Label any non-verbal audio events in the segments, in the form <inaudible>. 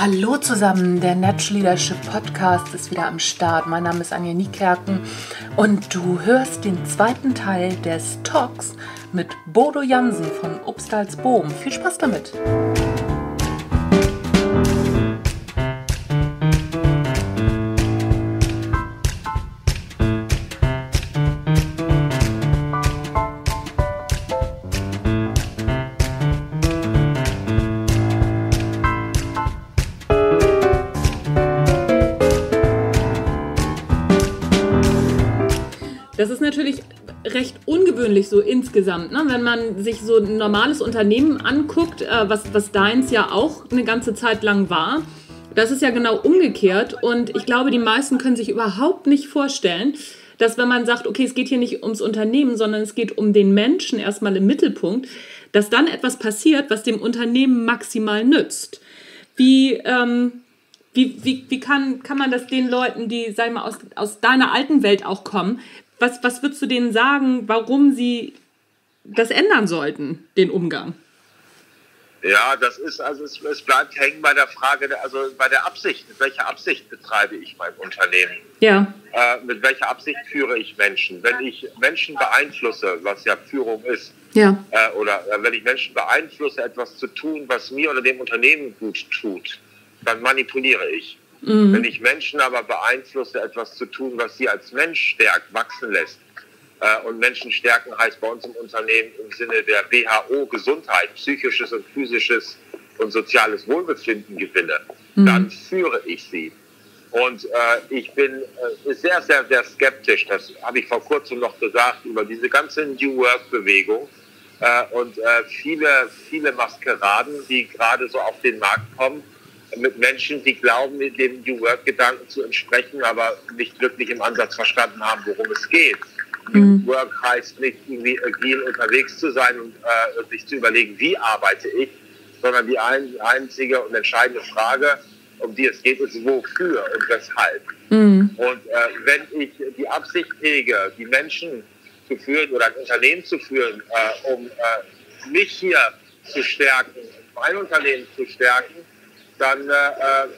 Hallo zusammen, der Natural Leadership Podcast ist wieder am Start. Mein Name ist Anja Niekerken und du hörst den zweiten Teil des Talks mit Bodo Jansen von Obst als Boom. Viel Spaß damit! Das ist natürlich recht ungewöhnlich so insgesamt, ne? wenn man sich so ein normales Unternehmen anguckt, äh, was, was deins ja auch eine ganze Zeit lang war. Das ist ja genau umgekehrt und ich glaube, die meisten können sich überhaupt nicht vorstellen, dass wenn man sagt, okay, es geht hier nicht ums Unternehmen, sondern es geht um den Menschen erstmal im Mittelpunkt, dass dann etwas passiert, was dem Unternehmen maximal nützt. Wie, ähm, wie, wie, wie kann, kann man das den Leuten, die, sag mal, aus, aus deiner alten Welt auch kommen, was, was würdest du denen sagen, warum sie das ändern sollten, den Umgang? Ja, das ist, also es, es bleibt hängen bei der Frage, also bei der Absicht. Mit welcher Absicht betreibe ich mein Unternehmen? Ja. Äh, mit welcher Absicht führe ich Menschen? Wenn ich Menschen beeinflusse, was ja Führung ist, ja. Äh, oder äh, wenn ich Menschen beeinflusse, etwas zu tun, was mir oder dem Unternehmen gut tut, dann manipuliere ich. Mhm. Wenn ich Menschen aber beeinflusse, etwas zu tun, was sie als Mensch stärkt, wachsen lässt, äh, und Menschen stärken heißt bei uns im Unternehmen im Sinne der WHO Gesundheit, psychisches und physisches und soziales Wohlbefinden gewinne, mhm. dann führe ich sie. Und äh, ich bin äh, sehr, sehr, sehr skeptisch, das habe ich vor kurzem noch gesagt, über diese ganze New Work-Bewegung äh, und äh, viele, viele Maskeraden, die gerade so auf den Markt kommen, mit Menschen, die glauben, dem New Work-Gedanken zu entsprechen, aber nicht wirklich im Ansatz verstanden haben, worum es geht. Mhm. New Work heißt nicht irgendwie agil unterwegs zu sein und äh, sich zu überlegen, wie arbeite ich, sondern die ein, einzige und entscheidende Frage, um die es geht, ist wofür und weshalb. Mhm. Und äh, wenn ich die Absicht hege, die Menschen zu führen oder ein Unternehmen zu führen, äh, um äh, mich hier zu stärken, mein Unternehmen zu stärken, dann äh, äh,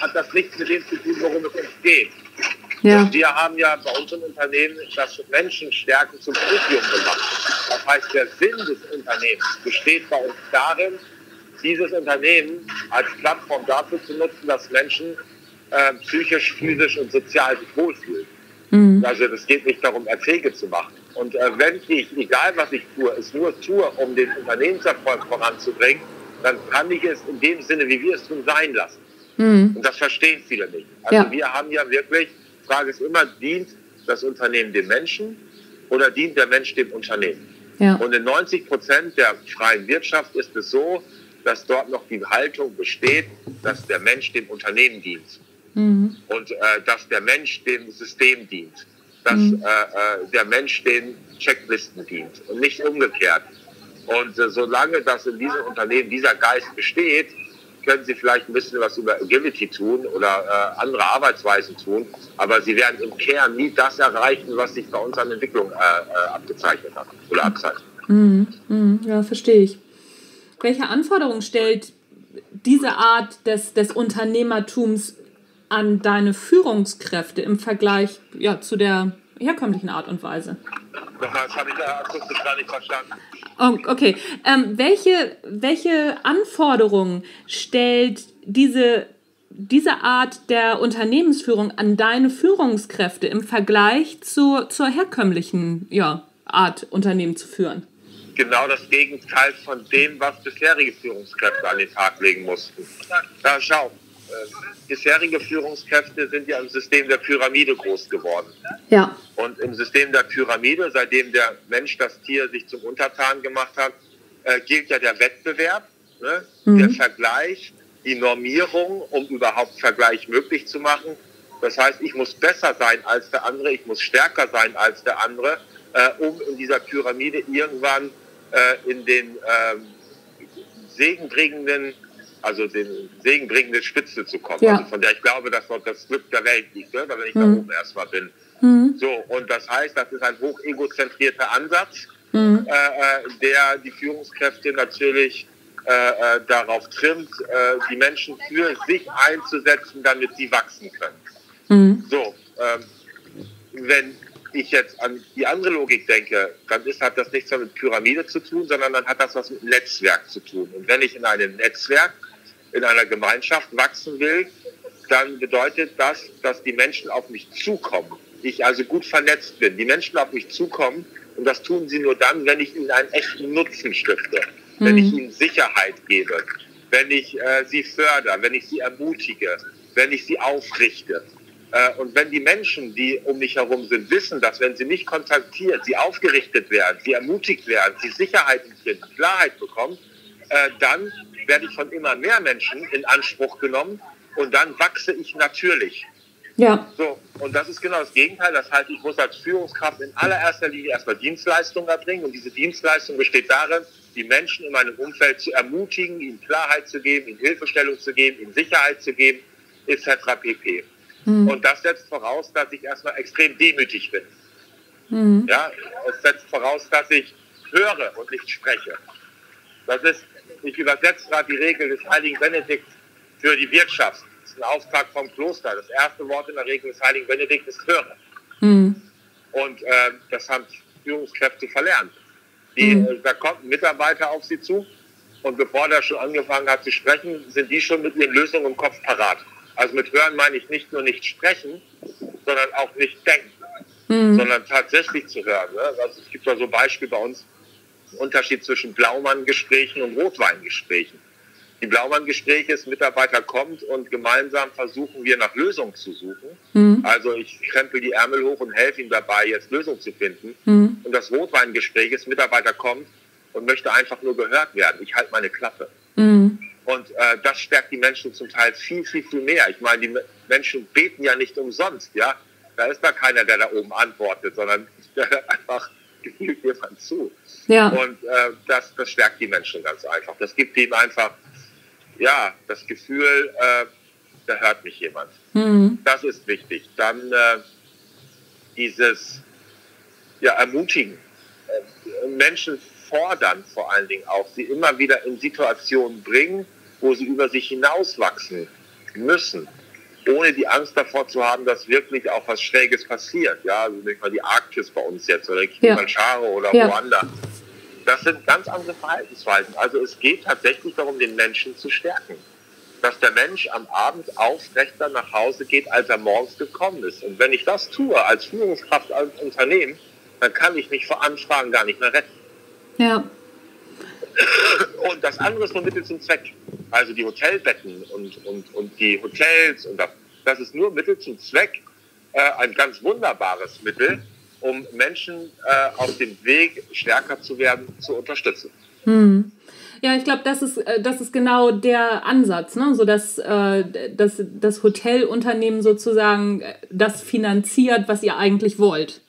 hat das nichts mit dem zu tun, worum es uns geht. Ja. Wir haben ja bei uns im Unternehmen das Menschenstärken zum Studium gemacht. Das heißt, der Sinn des Unternehmens besteht bei uns darin, dieses Unternehmen als Plattform dafür zu nutzen, dass Menschen äh, psychisch, physisch und sozial sich wohlfühlen. Mhm. Also es geht nicht darum, Erträge zu machen. Und äh, wenn ich, egal was ich tue, es nur tue, um den Unternehmenserfolg voranzubringen, dann kann ich es in dem Sinne, wie wir es tun, sein lassen. Mhm. Und das verstehen viele nicht. Also ja. wir haben ja wirklich, die Frage ist immer, dient das Unternehmen dem Menschen oder dient der Mensch dem Unternehmen? Ja. Und in 90 Prozent der freien Wirtschaft ist es so, dass dort noch die Haltung besteht, dass der Mensch dem Unternehmen dient. Mhm. Und äh, dass der Mensch dem System dient. Dass mhm. äh, äh der Mensch den Checklisten dient und nicht umgekehrt. Und äh, solange das in diesem Unternehmen dieser Geist besteht, können sie vielleicht ein bisschen was über Agility tun oder äh, andere Arbeitsweisen tun, aber sie werden im Kern nie das erreichen, was sich bei uns an Entwicklung äh, äh abgezeichnet hat oder abzeichnet. Mhm. Mhm. Ja, verstehe ich. Welche Anforderungen stellt diese Art des, des Unternehmertums an deine Führungskräfte im Vergleich ja, zu der herkömmlichen Art und Weise? Das habe ich akustisch gar nicht verstanden. Oh, okay. Ähm, welche, welche Anforderungen stellt diese, diese Art der Unternehmensführung an deine Führungskräfte im Vergleich zu, zur herkömmlichen ja, Art, Unternehmen zu führen? Genau das Gegenteil von dem, was bisherige Führungskräfte an den Tag legen mussten. Ja, schau, bisherige Führungskräfte sind ja im System der Pyramide groß geworden. Ja. Und im System der Pyramide, seitdem der Mensch das Tier sich zum Untertan gemacht hat, äh, gilt ja der Wettbewerb, ne? mhm. der Vergleich, die Normierung, um überhaupt Vergleich möglich zu machen. Das heißt, ich muss besser sein als der andere, ich muss stärker sein als der andere, äh, um in dieser Pyramide irgendwann äh, in den ähm, segenbringenden also den segenbringende Spitze zu kommen, ja. also von der ich glaube, dass dort das Glück der Welt liegt, ne? wenn ich mhm. da oben erstmal bin. Mhm. So, und das heißt, das ist ein hoch egozentrierter Ansatz, mhm. äh, äh der die Führungskräfte natürlich äh, äh, darauf trimmt, äh, die Menschen für sich einzusetzen, damit sie wachsen können. Mhm. So, ähm, wenn ich jetzt an die andere Logik denke, dann ist, hat das nichts mehr mit Pyramide zu tun, sondern dann hat das was mit Netzwerk zu tun. Und wenn ich in einem Netzwerk, in einer Gemeinschaft wachsen will, dann bedeutet das, dass die Menschen auf mich zukommen. Ich also gut vernetzt bin. Die Menschen auf mich zukommen und das tun sie nur dann, wenn ich ihnen einen echten Nutzen stifte, mhm. wenn ich ihnen Sicherheit gebe, wenn ich äh, sie fördere, wenn ich sie ermutige, wenn ich sie aufrichte. Äh, und wenn die Menschen, die um mich herum sind, wissen, dass wenn sie mich kontaktiert, sie aufgerichtet werden, sie ermutigt werden, sie Sicherheit empfinden, Klarheit bekommen, äh, dann werde ich von immer mehr Menschen in Anspruch genommen und dann wachse ich natürlich. Ja. So, und das ist genau das Gegenteil. Das heißt, ich muss als Führungskraft in allererster Linie erstmal Dienstleistungen erbringen und diese Dienstleistung besteht darin, die Menschen in meinem Umfeld zu ermutigen, ihnen Klarheit zu geben, ihnen Hilfestellung zu geben, ihnen Sicherheit zu geben, etc. pp. Mhm. Und das setzt voraus, dass ich erstmal extrem demütig bin. Mhm. Ja, es setzt voraus, dass ich höre und nicht spreche. Das ist, ich übersetze gerade die Regel des heiligen Benedikt für die Wirtschaft. Das ist ein Auftrag vom Kloster. Das erste Wort in der Regel des heiligen Benedikt ist höre. Mhm. Und äh, das haben Führungskräfte verlernt. Die, mhm. da kommt ein Mitarbeiter auf sie zu und bevor der schon angefangen hat zu sprechen, sind die schon mit ihren Lösungen im Kopf parat. Also mit hören meine ich nicht nur nicht sprechen, sondern auch nicht denken, mhm. sondern tatsächlich zu hören. Ne? Also es gibt ja so Beispiele bei uns, Unterschied zwischen Blaumann-Gesprächen und Rotweingesprächen. Die Blaumann-Gespräche ist, Mitarbeiter kommt und gemeinsam versuchen wir nach Lösungen zu suchen. Mhm. Also ich krempel die Ärmel hoch und helfe ihm dabei, jetzt Lösungen zu finden. Mhm. Und das Rotweingespräch ist, Mitarbeiter kommt und möchte einfach nur gehört werden. Ich halte meine Klappe. Mhm. Und äh, das stärkt die Menschen zum Teil viel, viel, viel mehr. Ich meine, die Menschen beten ja nicht umsonst, ja. Da ist da keiner, der da oben antwortet, sondern <laughs> der einfach gefühlt jemand zu. Ja. Und äh, das, das stärkt die Menschen ganz einfach. Das gibt ihnen einfach, ja, das Gefühl, äh, da hört mich jemand. Mhm. Das ist wichtig. Dann äh, dieses ja, Ermutigen. Äh, Menschen fordern vor allen Dingen auch, sie immer wieder in Situationen bringen, wo sie über sich hinauswachsen müssen, ohne die Angst davor zu haben, dass wirklich auch was Schräges passiert. Ja, also nicht mal die Arktis bei uns jetzt oder Kilimanjaro ja. oder ja. woanders. Das sind ganz andere Verhaltensweisen. Also es geht tatsächlich darum, den Menschen zu stärken. Dass der Mensch am Abend aufrechter nach Hause geht, als er morgens gekommen ist. Und wenn ich das tue als Führungskraft als Unternehmen, dann kann ich mich vor Anfragen gar nicht mehr retten. Ja. Und das andere ist nur Mittel zum Zweck. Also die Hotelbetten und, und, und die Hotels und das, das ist nur Mittel zum Zweck, äh, ein ganz wunderbares Mittel, um Menschen äh, auf dem Weg stärker zu werden, zu unterstützen. Hm. Ja, ich glaube, das ist, äh, das ist genau der Ansatz, ne? so dass, äh, dass das Hotelunternehmen sozusagen äh, das finanziert, was ihr eigentlich wollt.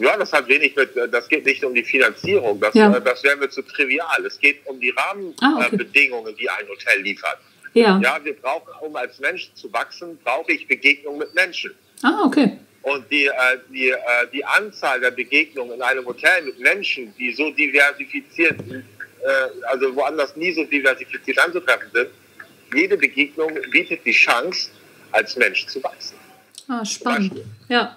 Ja, das hat wenig mit, das geht nicht um die Finanzierung, das, ja. Äh, das wäre mir zu trivial. Es geht um die Rahmenbedingungen, ah, okay. die ein Hotel liefert. Ja. ja, wir brauchen, um als Mensch zu wachsen, brauche ich Begegnung mit Menschen. Ah, okay. Und die, äh, die, äh, die Anzahl der Begegnungen in einem Hotel mit Menschen, die so diversifiziert, äh, also woanders nie so diversifiziert anzutreffen sind, jede Begegnung bietet die Chance, als Mensch zu wachsen. Ah, spannend. Ja.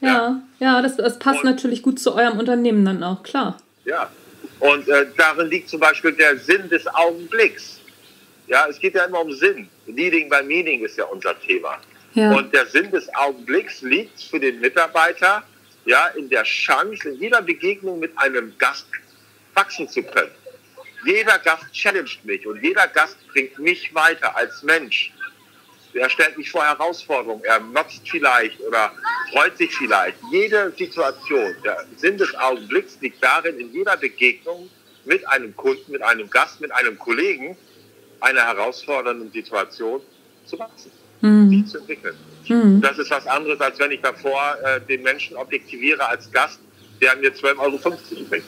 Ja, ja, das, das passt und, natürlich gut zu eurem Unternehmen dann auch, klar. Ja, und äh, darin liegt zum Beispiel der Sinn des Augenblicks. Ja, es geht ja immer um Sinn. Leading by Meaning ist ja unser Thema. Ja. Und der Sinn des Augenblicks liegt für den Mitarbeiter ja in der Chance, in jeder Begegnung mit einem Gast wachsen zu können. Jeder Gast challenged mich und jeder Gast bringt mich weiter als Mensch er stellt mich vor Herausforderungen, er nutzt vielleicht oder freut sich vielleicht. Jede Situation, der Sinn des Augenblicks liegt darin, in jeder Begegnung mit einem Kunden, mit einem Gast, mit einem Kollegen einer herausfordernden Situation zu wachsen, mhm. sie zu entwickeln. Mhm. Das ist was anderes, als wenn ich davor äh, den Menschen objektiviere als Gast, der mir 12,50 Euro bringt.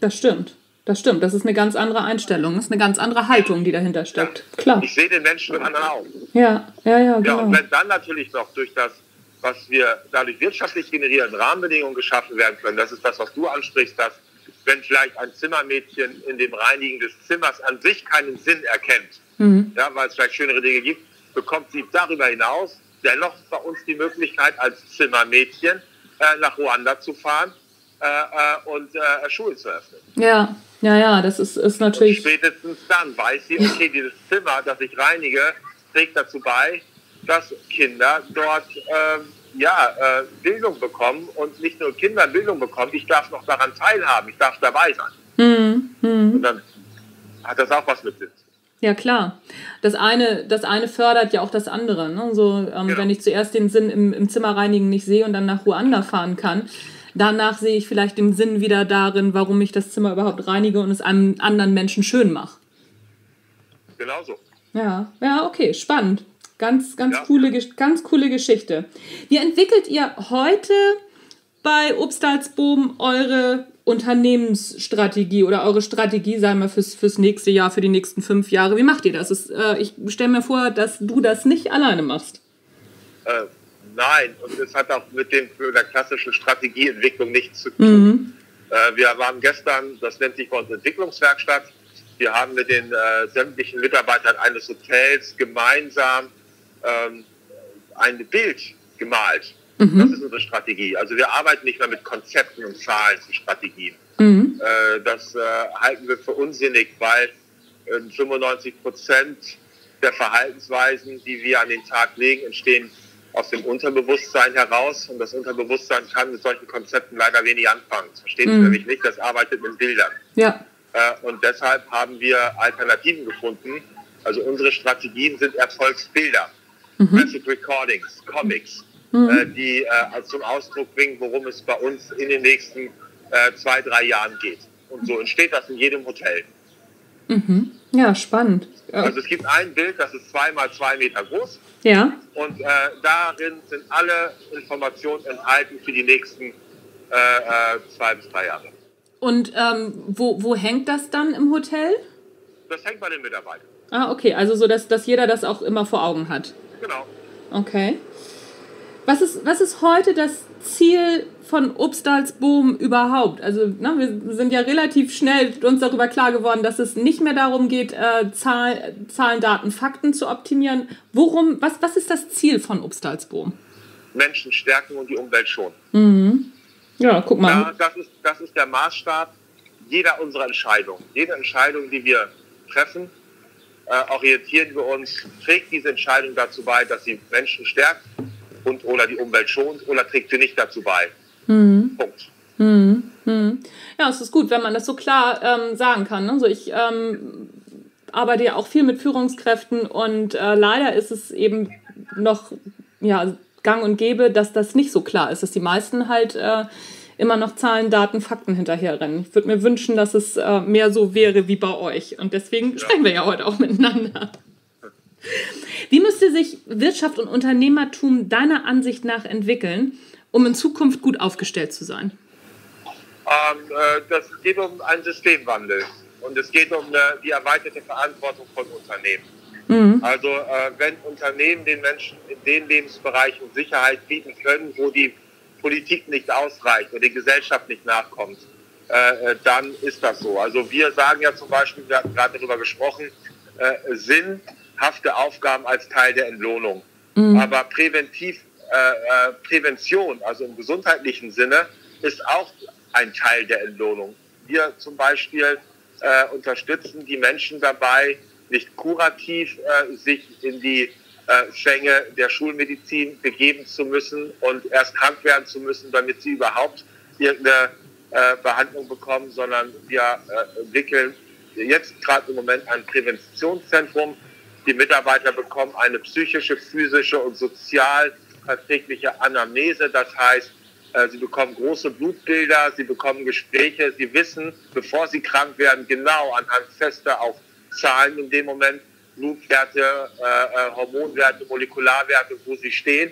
Das stimmt. Das stimmt, das ist eine ganz andere Einstellung, das ist eine ganz andere Haltung, die dahinter steckt. Ja. Klar. Ich sehe den Menschen mit anderen Augen. Ja, ja, ja. Genau. Ja, und wenn dann natürlich noch durch das, was wir dadurch wirtschaftlich generieren, Rahmenbedingungen geschaffen werden können, das ist das, was du ansprichst, dass wenn vielleicht ein Zimmermädchen in dem Reinigen des Zimmers an sich keinen Sinn erkennt, mhm. ja, weil es vielleicht schönere Dinge gibt, bekommt sie darüber hinaus dennoch bei uns die Möglichkeit als Zimmermädchen äh, nach Ruanda zu fahren äh, äh und äh, Schulen zu öffnen. Ja, ja, ja, das ist, ist natürlich. Und spätestens dann weiß sie, okay, <laughs> dieses Zimmer, das ich reinige, trägt dazu bei, dass Kinder dort ähm, ja, äh, Bildung bekommen und nicht nur Kinder Bildung bekommen, ich darf noch daran teilhaben, ich darf dabei sein. Mhm. Mhm. Und dann hat das auch was mit Sinn. Ja, klar. Das eine, das eine fördert ja auch das andere. Ne? So, ähm, genau. Wenn ich zuerst den Sinn im, im Zimmerreinigen nicht sehe und dann nach Ruanda fahren kann, danach sehe ich vielleicht den Sinn wieder darin, warum ich das Zimmer überhaupt reinige und es einem anderen Menschen schön mache. Genauso. Ja, ja, okay, spannend. Ganz, ganz, ja. coole, ganz coole Geschichte. Wie entwickelt ihr heute bei Obstalsboom eure Unternehmensstrategie oder eure Strategie, sagen wir, fürs, fürs nächste Jahr, für die nächsten fünf Jahre? Wie macht ihr das? Ist, äh, ich stelle mir vor, dass du das nicht alleine machst. Äh, nein, und es hat auch mit, dem, der klassischen Strategieentwicklung nichts zu tun. Mhm. Äh, wir waren gestern, das nennt sich bei uns Entwicklungswerkstatt, wir haben mit den äh, sämtlichen Mitarbeitern eines Hotels gemeinsam ähm, ein Bild gemalt. Mhm. Das ist unsere Strategie. Also wir arbeiten nicht mehr mit Konzepten und Zahlen zu Strategien. Mhm. Äh, das äh, halten wir für unsinnig, weil 95 äh, Prozent der Verhaltensweisen, die wir an den Tag legen, entstehen aus dem Unterbewusstsein heraus. Und das Unterbewusstsein kann mit solchen Konzepten leider wenig anfangen. Das versteht mhm. nämlich nicht, das arbeitet mit Bildern. Ja. Äh, und deshalb haben wir Alternativen gefunden. Also unsere Strategien sind Erfolgsbilder, mhm. Graphic Recordings, Comics, mhm. äh, die äh, zum Ausdruck bringen, worum es bei uns in den nächsten äh, zwei, drei Jahren geht. Und so entsteht das in jedem Hotel. Mhm. Ja, spannend. Also es gibt ein Bild, das ist zwei mal zwei Meter groß. Ja. Und äh, darin sind alle Informationen enthalten für die nächsten äh, zwei bis drei Jahre. Und ähm, wo, wo hängt das dann im Hotel? Das hängt bei den Mitarbeitern. Ah, okay. Also so, dass, dass jeder das auch immer vor Augen hat. Genau. Okay. Was ist, was ist heute das Ziel von Obstalsboom überhaupt? Also ne, wir sind ja relativ schnell uns darüber klar geworden, dass es nicht mehr darum geht, äh, Zahl, Zahlen, Daten, Fakten zu optimieren. Worum, was, was ist das Ziel von Obstalsboom? Menschen stärken und die Umwelt schonen. Mhm. Ja, guck mal. Ja, das, ist, das ist der Maßstab jeder unserer Entscheidungen. Jede Entscheidung, die wir treffen, äh, orientieren wir uns, trägt diese Entscheidung dazu bei, dass sie Menschen stärkt und oder die Umwelt schont oder trägt sie nicht dazu bei. Mhm. Punkt. Mhm. Mhm. Ja, es ist gut, wenn man das so klar ähm, sagen kann. Ne? Also ich ähm, arbeite ja auch viel mit Führungskräften und äh, leider ist es eben noch ja, gang und gäbe, dass das nicht so klar ist, dass die meisten halt äh, immer noch Zahlen, Daten, Fakten hinterherrennen. Ich würde mir wünschen, dass es äh, mehr so wäre wie bei euch. Und deswegen ja. sprechen wir ja heute auch miteinander. <laughs> Wie müsste sich Wirtschaft und Unternehmertum deiner Ansicht nach entwickeln, um in Zukunft gut aufgestellt zu sein? Ähm, äh, das geht um einen Systemwandel und es geht um die erweiterte Verantwortung von Unternehmen. Mhm. Also äh, wenn Unternehmen den Menschen in den Lebensbereichen Sicherheit bieten können, wo die Politik nicht ausreicht oder die Gesellschaft nicht nachkommt, äh, äh, dann ist das so. Also wir sagen ja zum Beispiel, wir hatten gerade darüber gesprochen, äh, sinnhafte Aufgaben als Teil der Entlohnung. Mhm. Aber präventiv, äh, äh, Prävention, also im gesundheitlichen Sinne, ist auch ein Teil der Entlohnung. Wir zum Beispiel äh, unterstützen die Menschen dabei, nicht kurativ äh, sich in die äh, Fänge der Schulmedizin begeben zu müssen und erst krank werden zu müssen, damit sie überhaupt irgendeine äh, Behandlung bekommen, sondern wir äh, entwickeln jetzt gerade im Moment ein Präventionszentrum. Die Mitarbeiter bekommen eine psychische, physische und sozial verträgliche Anamnese. Das heißt, äh, sie bekommen große Blutbilder, sie bekommen Gespräche, sie wissen, bevor sie krank werden, genau anhand fester auch Zahlen in dem Moment, Blutwerte, äh, äh, Hormonwerte, Molekularwerte, wo sie stehen.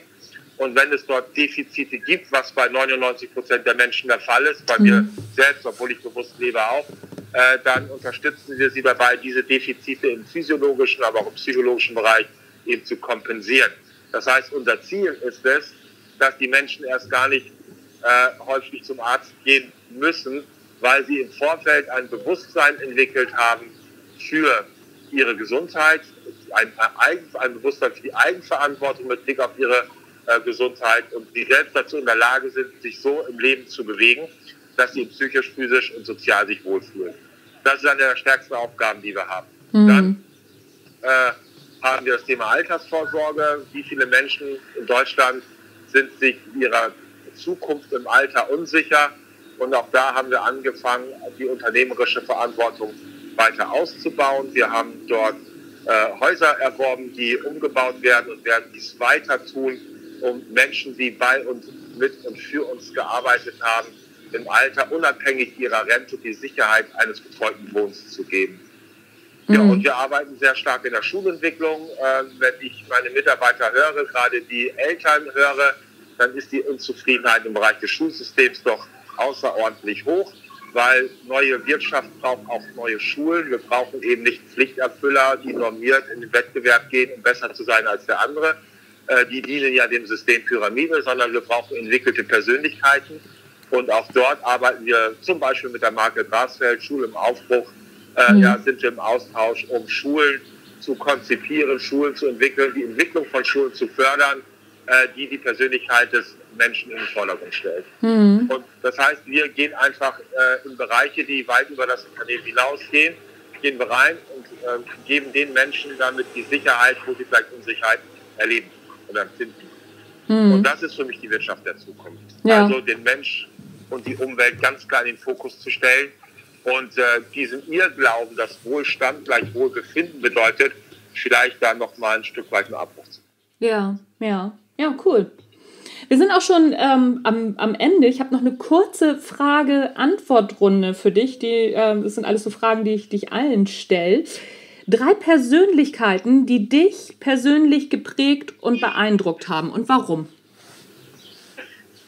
Und wenn es dort Defizite gibt, was bei 99 Prozent der Menschen der Fall ist, bei mhm. mir selbst, obwohl ich bewusst lebe auch, äh, dann unterstützen wir sie dabei, diese Defizite im physiologischen, aber auch im psychologischen Bereich eben zu kompensieren. Das heißt, unser Ziel ist es, dass die Menschen erst gar nicht äh, häufig zum Arzt gehen müssen, weil sie im Vorfeld ein Bewusstsein entwickelt haben für ihre Gesundheit, ein, ein Bewusstsein für die Eigenverantwortung mit Blick auf ihre äh, Gesundheit und die selbst dazu in der Lage sind, sich so im Leben zu bewegen, dass sie psychisch, physisch und sozial sich wohlfühlen. Das ist eine der stärksten Aufgaben, die wir haben. Mhm. Dann äh, haben wir das Thema Altersvorsorge. Wie viele Menschen in Deutschland sind sich ihrer Zukunft im Alter unsicher? Und auch da haben wir angefangen, die unternehmerische Verantwortung weiter auszubauen. Wir haben dort äh, Häuser erworben, die umgebaut werden und werden dies weiter tun, um Menschen, die bei uns mit und für uns gearbeitet haben, im Alter unabhängig ihrer Rente die Sicherheit eines betreuten Wohnens zu geben. Ja, mhm. und wir arbeiten sehr stark in der Schulentwicklung. Äh, wenn ich meine Mitarbeiter höre, gerade die Eltern höre, dann ist die Unzufriedenheit im Bereich des Schulsystems doch außerordentlich hoch, weil neue Wirtschaft braucht auch neue Schulen. Wir brauchen eben nicht Pflichterfüller, die normiert in den Wettbewerb gehen, um besser zu sein als der andere. Äh, die dienen ja dem System Pyramide, sondern wir brauchen entwickelte Persönlichkeiten. Und auch dort arbeiten wir zum Beispiel mit der Marke Grasfeld, Schule im Aufbruch, äh, mhm. ja, sind wir im Austausch, um Schulen zu konzipieren, Schulen zu entwickeln, die Entwicklung von Schulen zu fördern, äh, die die Persönlichkeit des Menschen in den Vordergrund stellt. Mhm. Und das heißt, wir gehen einfach äh, in Bereiche, die weit über das Unternehmen hinausgehen, gehen wir rein und äh, geben den Menschen damit die Sicherheit, wo sie vielleicht Unsicherheit erleben oder empfinden. Mhm. Und das ist für mich die Wirtschaft der Zukunft. Ja. Also den Mensch und die Umwelt ganz klar in den Fokus zu stellen und äh, diesen Irrglauben, dass Wohlstand gleich Wohlbefinden bedeutet, vielleicht da nochmal ein Stück weit einen Abbruch zu. Ja, ja, ja, cool. Wir sind auch schon ähm, am, am Ende. Ich habe noch eine kurze Frage-Antwort-Runde für dich. Die, ähm, das sind alles so Fragen, die ich dich allen stelle. Drei Persönlichkeiten, die dich persönlich geprägt und beeindruckt haben und warum?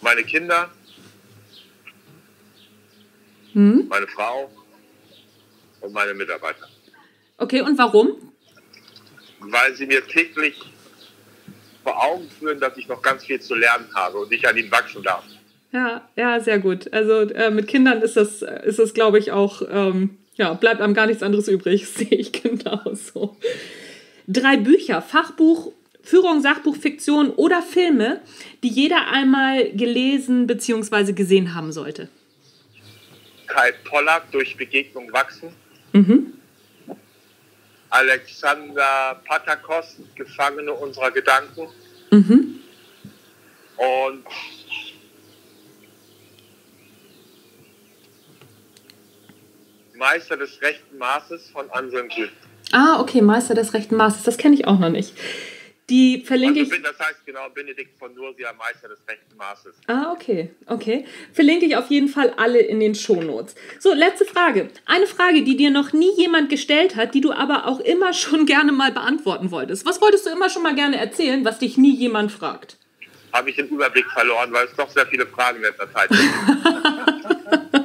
Meine Kinder, hm? meine Frau und meine Mitarbeiter. Okay, und warum? Weil sie mir täglich vor Augen führen, dass ich noch ganz viel zu lernen habe und ich an ihnen wachsen darf. Ja, ja, sehr gut. Also äh, mit Kindern ist das, ist das glaube ich, auch, ähm, ja, bleibt einem gar nichts anderes übrig, <laughs> sehe ich genauso. Drei Bücher, Fachbuch, Führung, Sachbuch, Fiktion oder Filme, die jeder einmal gelesen bzw. gesehen haben sollte. Kai Pollack durch Begegnung wachsen. Mhm. Alexander Patakos, Gefangene unserer Gedanken. Mhm. Und Meister des rechten Maßes von Anselm Grün. Ah, okay, Meister des rechten Maßes. Das kenne ich auch noch nicht. Die verlinke also, ich. Das heißt genau Benedikt von Nursia, Meister des rechten Maßes. Ah, okay, okay. Verlinke ich auf jeden Fall alle in den Shownotes. So, letzte Frage. Eine Frage, die dir noch nie jemand gestellt hat, die du aber auch immer <laughs> schon gerne mal beantworten wolltest. Was wolltest du immer schon mal gerne erzählen, was dich nie jemand fragt? Habe ich den Überblick verloren, weil es doch sehr viele Fragen in letzter Zeit gibt. <laughs>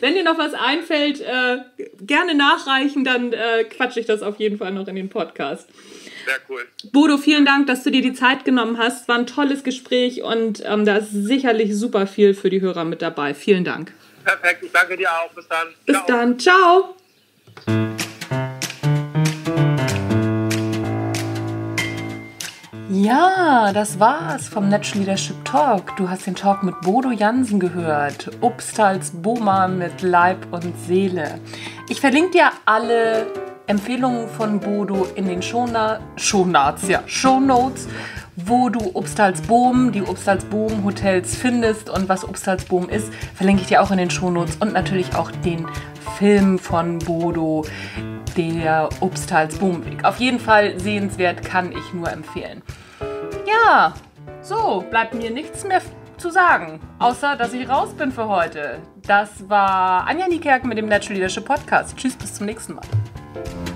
Wenn dir noch was einfällt, äh, gerne nachreichen, dann äh, quatsche ich das auf jeden Fall noch in den Podcast. Sehr cool. Bodo, vielen Dank, dass du dir die Zeit genommen hast. War ein tolles Gespräch und ähm, da ist sicherlich super viel für die Hörer mit dabei. Vielen Dank. Perfekt, ich danke dir auch. Bis dann. Bis ciao. dann. Ciao. Ja, das war's vom Natural Leadership Talk. Du hast den Talk mit Bodo Jansen gehört. Upstals Boma mit Leib und Seele. Ich verlinke dir alle Empfehlungen von Bodo in den Shownotes, ja, Shownotes, wo du Obstalsboom, die Obstalsboom Hotels findest und was Obstalsboom ist, verlinke ich dir auch in den Shownotes und natürlich auch den Film von Bodo, der Obstalsboomweg. Auf jeden Fall sehenswert, kann ich nur empfehlen. Ja, so, bleibt mir nichts mehr zu sagen, außer dass ich raus bin für heute. Das war Anja Niekerken mit dem Natural Leadership Podcast. Tschüss, bis zum nächsten Mal. Bye.